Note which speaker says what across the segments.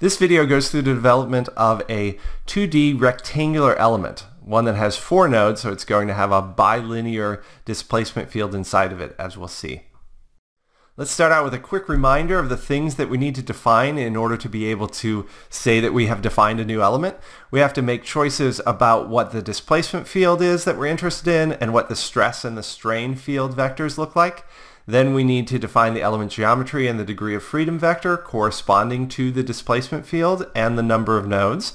Speaker 1: This video goes through the development of a 2D rectangular element, one that has four nodes, so it's going to have a bilinear displacement field inside of it, as we'll see. Let's start out with a quick reminder of the things that we need to define in order to be able to say that we have defined a new element. We have to make choices about what the displacement field is that we're interested in and what the stress and the strain field vectors look like. Then we need to define the element geometry and the degree of freedom vector corresponding to the displacement field and the number of nodes.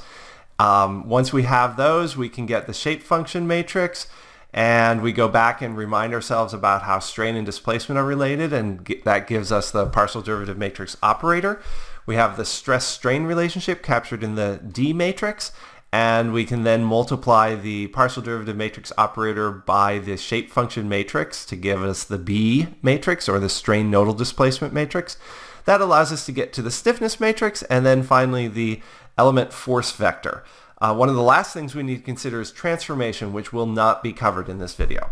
Speaker 1: Um, once we have those, we can get the shape function matrix and we go back and remind ourselves about how strain and displacement are related and that gives us the partial derivative matrix operator. We have the stress-strain relationship captured in the D matrix and we can then multiply the partial derivative matrix operator by the shape function matrix to give us the B matrix or the strain nodal displacement matrix. That allows us to get to the stiffness matrix and then finally the element force vector. Uh, one of the last things we need to consider is transformation, which will not be covered in this video.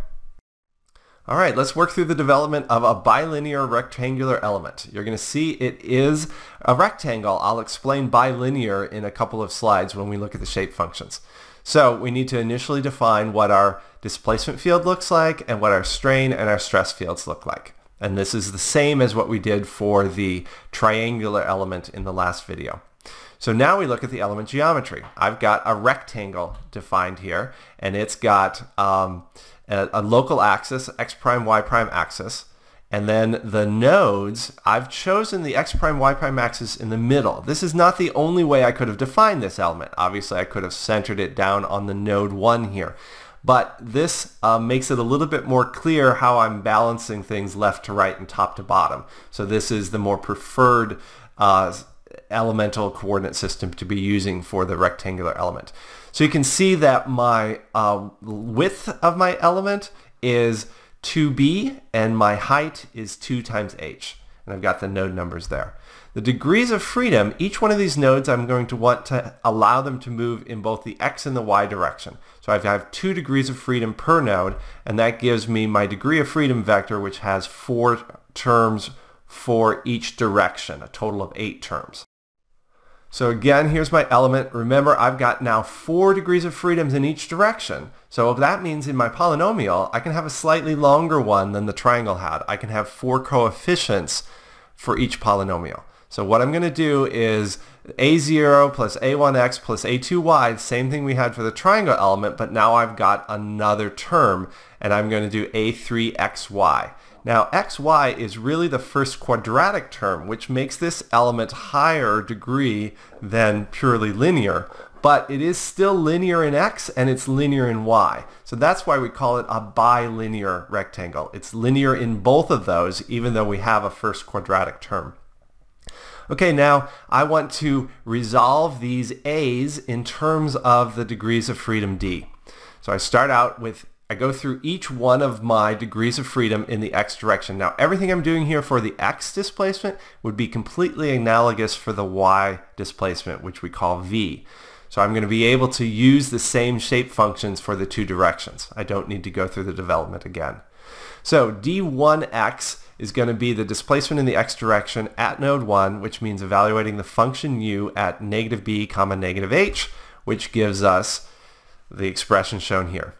Speaker 1: All right, let's work through the development of a bilinear rectangular element. You're going to see it is a rectangle. I'll explain bilinear in a couple of slides when we look at the shape functions. So we need to initially define what our displacement field looks like and what our strain and our stress fields look like. And this is the same as what we did for the triangular element in the last video. So now we look at the element geometry. I've got a rectangle defined here, and it's got um, a, a local axis, x prime, y prime axis, and then the nodes, I've chosen the x prime, y prime axis in the middle. This is not the only way I could have defined this element. Obviously, I could have centered it down on the node 1 here. But this uh, makes it a little bit more clear how I'm balancing things left to right and top to bottom. So this is the more preferred uh, elemental coordinate system to be using for the rectangular element. So you can see that my uh, width of my element is 2b and my height is 2 times h. And I've got the node numbers there. The degrees of freedom, each one of these nodes I'm going to want to allow them to move in both the x and the y direction. So I have two degrees of freedom per node and that gives me my degree of freedom vector which has four terms for each direction, a total of eight terms. So again, here's my element. Remember, I've got now four degrees of freedoms in each direction. So that means in my polynomial, I can have a slightly longer one than the triangle had. I can have four coefficients for each polynomial. So what I'm going to do is a0 plus a1x plus a2y, same thing we had for the triangle element, but now I've got another term, and I'm going to do a3xy. Now xy is really the first quadratic term, which makes this element higher degree than purely linear, but it is still linear in x and it's linear in y. So that's why we call it a bilinear rectangle. It's linear in both of those, even though we have a first quadratic term. Okay, now I want to resolve these a's in terms of the degrees of freedom d. So I start out with I go through each one of my degrees of freedom in the x direction. Now everything I'm doing here for the x displacement would be completely analogous for the y displacement, which we call v. So I'm going to be able to use the same shape functions for the two directions. I don't need to go through the development again. So d1x is going to be the displacement in the x direction at node 1, which means evaluating the function u at negative b comma negative h, which gives us the expression shown here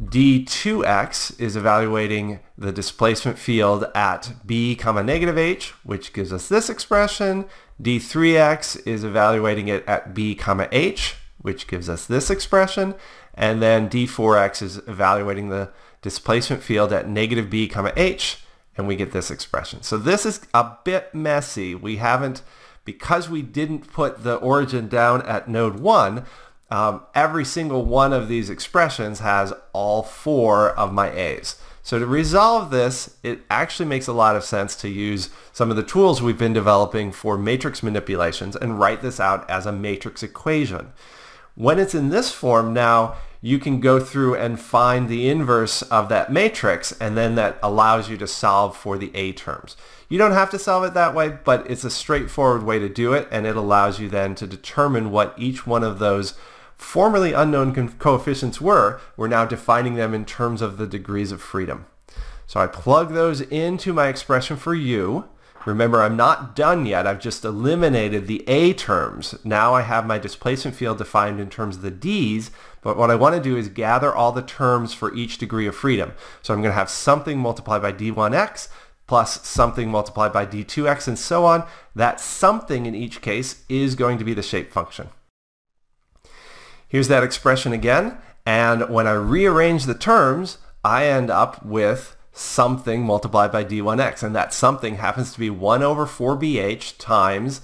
Speaker 1: d2x is evaluating the displacement field at b comma negative h, which gives us this expression. D3x is evaluating it at b comma h, which gives us this expression. And then d4x is evaluating the displacement field at negative b comma h, and we get this expression. So this is a bit messy. We haven't, because we didn't put the origin down at node 1, um, every single one of these expressions has all four of my a's. So to resolve this, it actually makes a lot of sense to use some of the tools we've been developing for matrix manipulations and write this out as a matrix equation. When it's in this form now, you can go through and find the inverse of that matrix and then that allows you to solve for the A terms. You don't have to solve it that way, but it's a straightforward way to do it and it allows you then to determine what each one of those formerly unknown coefficients were, we're now defining them in terms of the degrees of freedom. So I plug those into my expression for u, Remember, I'm not done yet. I've just eliminated the A terms. Now I have my displacement field defined in terms of the D's, but what I want to do is gather all the terms for each degree of freedom. So I'm going to have something multiplied by d1x plus something multiplied by d2x and so on. That something in each case is going to be the shape function. Here's that expression again. And when I rearrange the terms, I end up with something multiplied by d1x. And that something happens to be 1 over 4bh times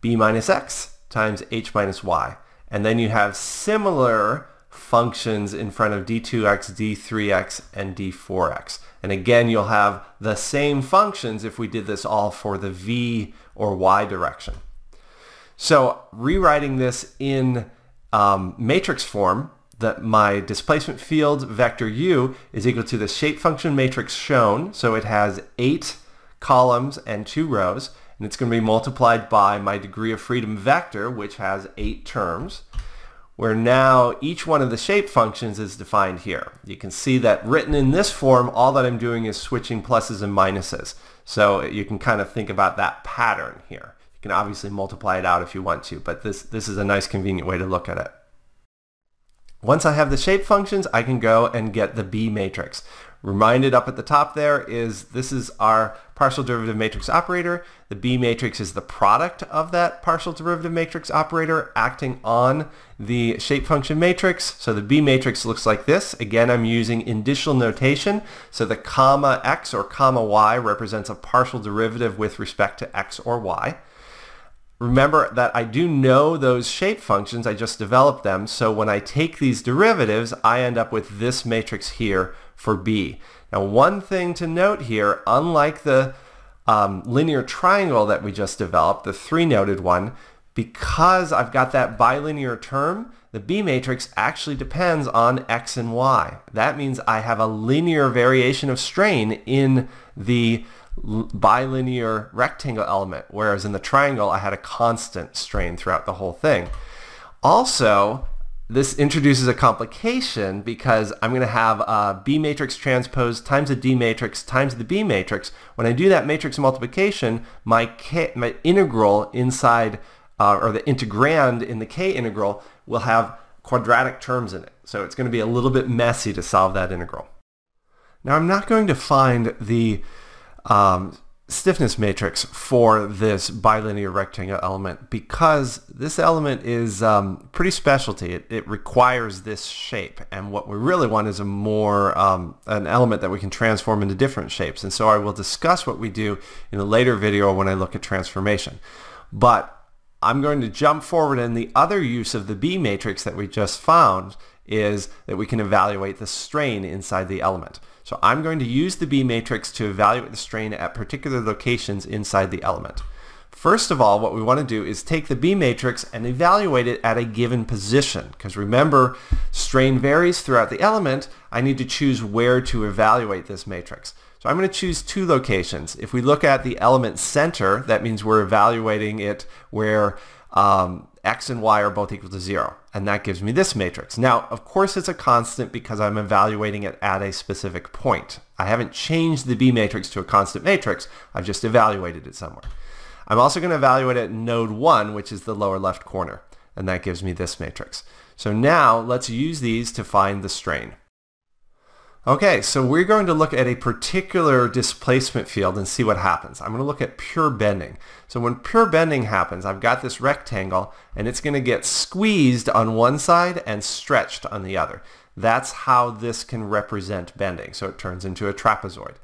Speaker 1: b minus x times h minus y. And then you have similar functions in front of d2x, d3x, and d4x. And again, you'll have the same functions if we did this all for the v or y direction. So rewriting this in um, matrix form, that my displacement field vector u is equal to the shape function matrix shown. So it has eight columns and two rows. And it's going to be multiplied by my degree of freedom vector, which has eight terms where now each one of the shape functions is defined here. You can see that written in this form, all that I'm doing is switching pluses and minuses. So you can kind of think about that pattern here. You can obviously multiply it out if you want to, but this, this is a nice convenient way to look at it. Once I have the shape functions, I can go and get the B matrix. Reminded up at the top there is this is our partial derivative matrix operator. The B matrix is the product of that partial derivative matrix operator acting on the shape function matrix. So the B matrix looks like this. Again, I'm using indicial notation. So the comma x or comma y represents a partial derivative with respect to x or y. Remember that I do know those shape functions. I just developed them. So when I take these derivatives, I end up with this matrix here for B. Now one thing to note here, unlike the um, linear triangle that we just developed, the three-noded one, because I've got that bilinear term, the B matrix actually depends on x and y. That means I have a linear variation of strain in the bilinear rectangle element, whereas in the triangle I had a constant strain throughout the whole thing. Also, this introduces a complication because I'm going to have a B matrix transpose times a D matrix times the B matrix. When I do that matrix multiplication, my, K, my integral inside, uh, or the integrand in the K integral will have quadratic terms in it. So it's going to be a little bit messy to solve that integral. Now I'm not going to find the um, stiffness matrix for this bilinear rectangle element because this element is um, pretty specialty. It, it, requires this shape and what we really want is a more um, an element that we can transform into different shapes and so I will discuss what we do in a later video when I look at transformation. But I'm going to jump forward and the other use of the B matrix that we just found is that we can evaluate the strain inside the element. So I'm going to use the B matrix to evaluate the strain at particular locations inside the element. First of all, what we want to do is take the B matrix and evaluate it at a given position. Because remember, strain varies throughout the element. I need to choose where to evaluate this matrix. So I'm going to choose two locations. If we look at the element center, that means we're evaluating it where um, x and y are both equal to 0. And that gives me this matrix. Now, of course, it's a constant because I'm evaluating it at a specific point. I haven't changed the B matrix to a constant matrix. I've just evaluated it somewhere. I'm also going to evaluate it in node 1, which is the lower left corner. And that gives me this matrix. So now let's use these to find the strain. Okay, so we're going to look at a particular displacement field and see what happens. I'm going to look at pure bending. So when pure bending happens, I've got this rectangle and it's going to get squeezed on one side and stretched on the other. That's how this can represent bending. So it turns into a trapezoid.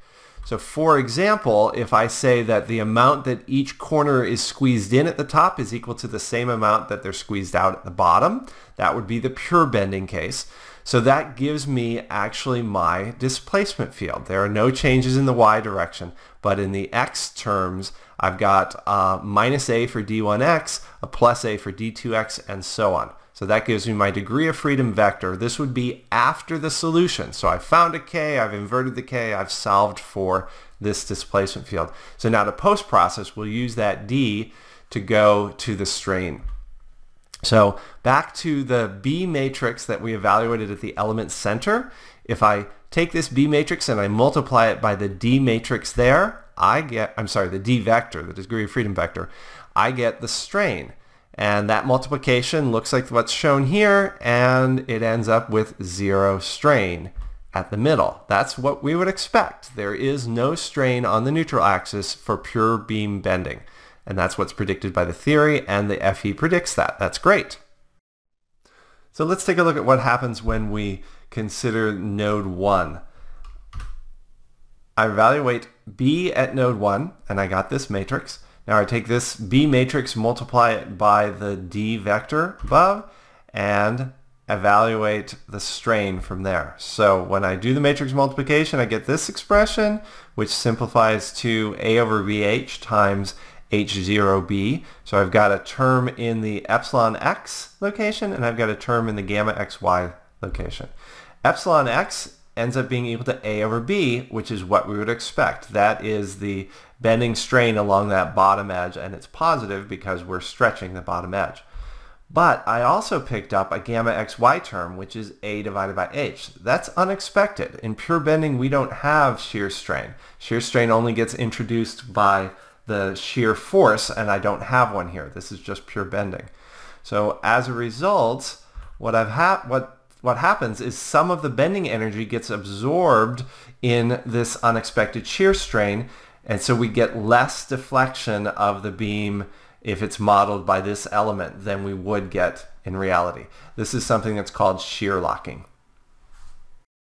Speaker 1: So for example, if I say that the amount that each corner is squeezed in at the top is equal to the same amount that they're squeezed out at the bottom, that would be the pure bending case. So that gives me actually my displacement field. There are no changes in the y direction, but in the x terms, I've got uh, minus a for d1x, a plus a for d2x, and so on. So that gives me my degree of freedom vector. This would be after the solution. So I've found a k, I've inverted the k, I've solved for this displacement field. So now to post-process, we'll use that d to go to the strain. So back to the B matrix that we evaluated at the element center. If I take this B matrix and I multiply it by the D matrix there, I get, I'm sorry, the d vector, the degree of freedom vector, I get the strain. And that multiplication looks like what's shown here, and it ends up with zero strain at the middle. That's what we would expect. There is no strain on the neutral axis for pure beam bending. And that's what's predicted by the theory, and the FE predicts that. That's great. So let's take a look at what happens when we consider node 1. I evaluate B at node 1, and I got this matrix. Now I take this B matrix, multiply it by the D vector above, and evaluate the strain from there. So when I do the matrix multiplication, I get this expression, which simplifies to A over BH times H0B. So I've got a term in the epsilon x location, and I've got a term in the gamma xy location. Epsilon x ends up being equal to A over B, which is what we would expect. That is the bending strain along that bottom edge, and it's positive because we're stretching the bottom edge. But I also picked up a gamma xy term, which is A divided by H. That's unexpected. In pure bending, we don't have shear strain. Shear strain only gets introduced by the shear force, and I don't have one here. This is just pure bending. So as a result, what I've ha what what happens is some of the bending energy gets absorbed in this unexpected shear strain, and so we get less deflection of the beam if it's modeled by this element than we would get in reality. This is something that's called shear locking.